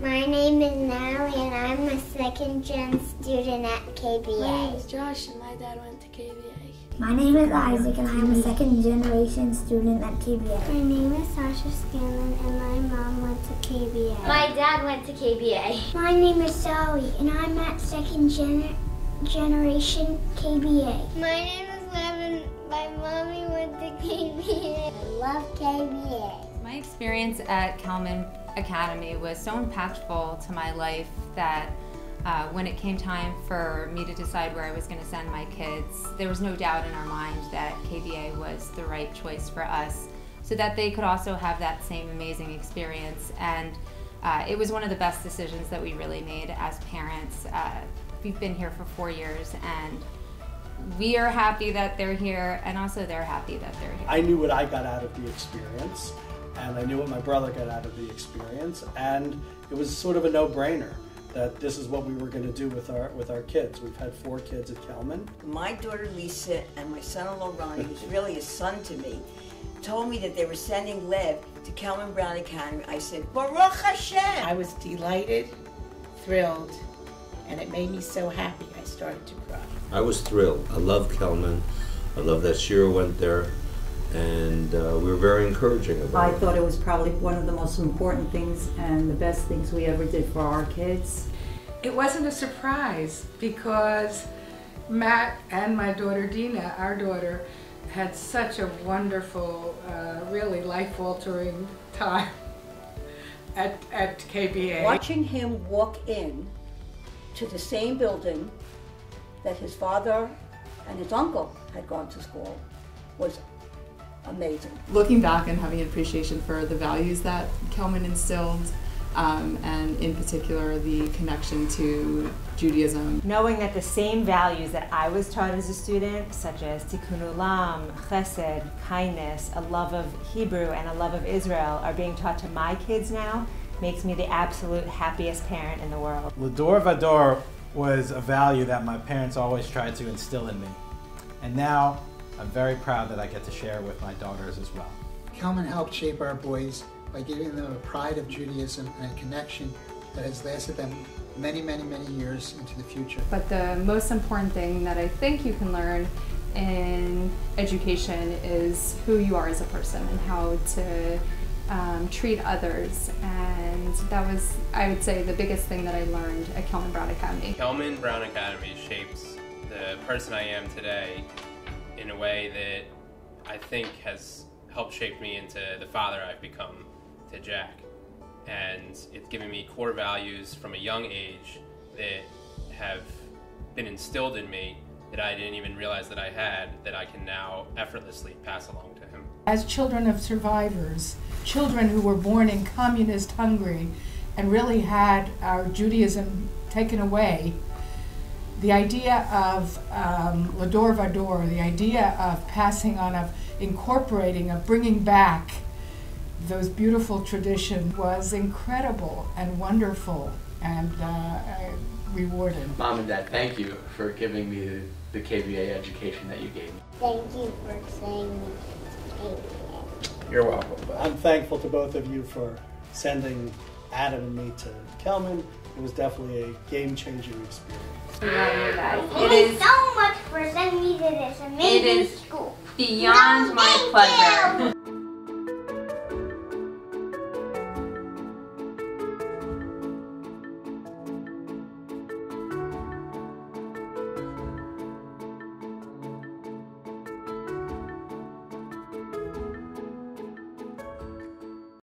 My name is Natalie, and I'm a second gen student at KBA. My name is Josh, and my dad went to KBA. My name is Isaac, and I'm a second generation student at KBA. My name is Sasha Scanlon, and my mom went to KBA. My dad went to KBA. My name is Zoe, and I'm at second gen- generation KBA. My name is Levin. My mommy went to KBA. I love KBA. My experience at Kellman Academy was so impactful to my life that uh, when it came time for me to decide where I was going to send my kids, there was no doubt in our mind that KBA was the right choice for us so that they could also have that same amazing experience. And uh, it was one of the best decisions that we really made as parents. Uh, we've been here for four years and we are happy that they're here and also they're happy that they're here. I knew what I got out of the experience and I knew what my brother got out of the experience and it was sort of a no-brainer that this is what we were going to do with our with our kids. We've had four kids at Kellman. My daughter Lisa and my son-in-law Ronnie, who's really a son to me, told me that they were sending Lev to Kellman Brown Academy. I said, Baruch Hashem! I was delighted, thrilled, and it made me so happy I started to cry. I was thrilled. I love Kellman. I love that Shira went there, and uh, we were very encouraging about I it. thought it was probably one of the most important things and the best things we ever did for our kids. It wasn't a surprise because Matt and my daughter Dina, our daughter, had such a wonderful, uh, really life-altering time at, at KBA. Watching him walk in to the same building that his father and his uncle had gone to school was amazing. Looking back and having an appreciation for the values that Kellman instilled, um, and in particular the connection to Judaism. Knowing that the same values that I was taught as a student, such as tikkun olam, chesed, kindness, a love of Hebrew, and a love of Israel, are being taught to my kids now, makes me the absolute happiest parent in the world. Lador Vador was a value that my parents always tried to instill in me. And now I'm very proud that I get to share with my daughters as well. Kellman helped shape our boys by giving them a pride of Judaism and a connection that has lasted them many, many, many years into the future. But the most important thing that I think you can learn in education is who you are as a person and how to um, treat others. And that was, I would say, the biggest thing that I learned at Kellman Brown Academy. Kellman Brown Academy shapes the person I am today in a way that I think has helped shape me into the father I've become to Jack. And it's given me core values from a young age that have been instilled in me that I didn't even realize that I had that I can now effortlessly pass along to him. As children of survivors, children who were born in communist Hungary and really had our Judaism taken away, the idea of um, Lador Vador, the idea of passing on, of incorporating, of bringing back those beautiful traditions was incredible and wonderful and uh, rewarding. Mom and Dad, thank you for giving me the, the KBA education that you gave me. Thank you for saying KBA. You're welcome. I'm thankful to both of you for sending Adam and me to Kellman. It was definitely a game-changing experience. Thank you so much for sending me to this amazing It is school. beyond No, my thank pleasure. you.